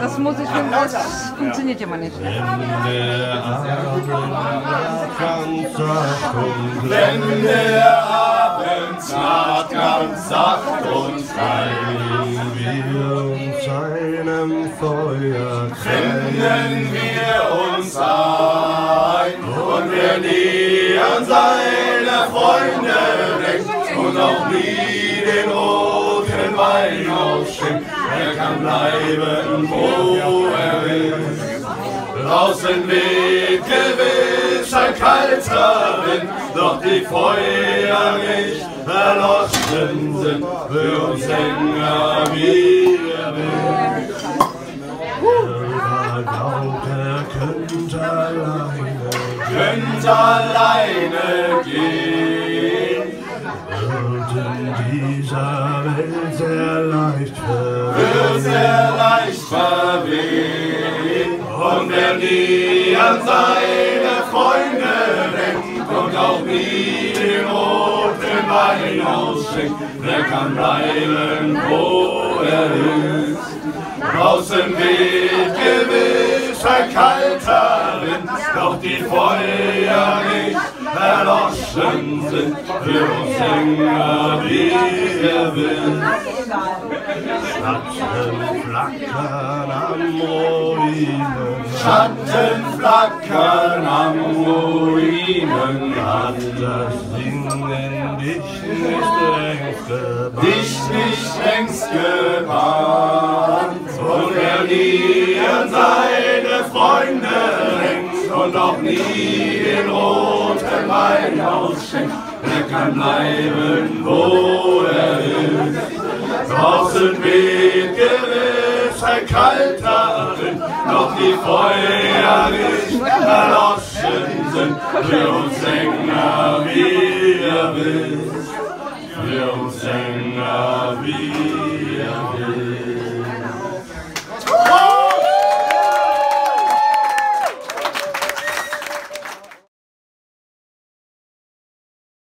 Das muss ich finden, das funktioniert ja mal nicht. Wenn der Abend naht, ganz sacht und frei, wir uns einem Feuer trennen wir uns ein und wer nie an seine Freunde denkt und auch nie den roten Wein ausschenkt, er kann bleiben, wo er will. Draußen weht gewiss ein kalter Wind, doch die Feuer nicht erloschen sind für uns Sänger wie er will. glaubt, er könnte alleine, Könnt alleine gehen, wird in dieser Welt sehr leicht wird sehr leicht verwehen. Und wer nie an seine Freunde denkt und auch nie den roten Wein ausschenkt, der kann bleiben, wo er ist. Draußen weht gewiss ein kalter Wind, doch die Feuer sind für uns Sänger, wie er will. Schatten flackern am Ruinen, Schatten flackern am Ruinen, hat das Singen dich nicht längst gebannt. dich nicht längst gebannt. Und an seine Freunde denkt und auch nie den roten Wein ausschenkt, der kann bleiben, wo er ist. Draußen weht gewiss ein kalter Wind, doch die Feuer nicht erloschen sind. Für uns Sänger, wie er will, für uns Sänger, wie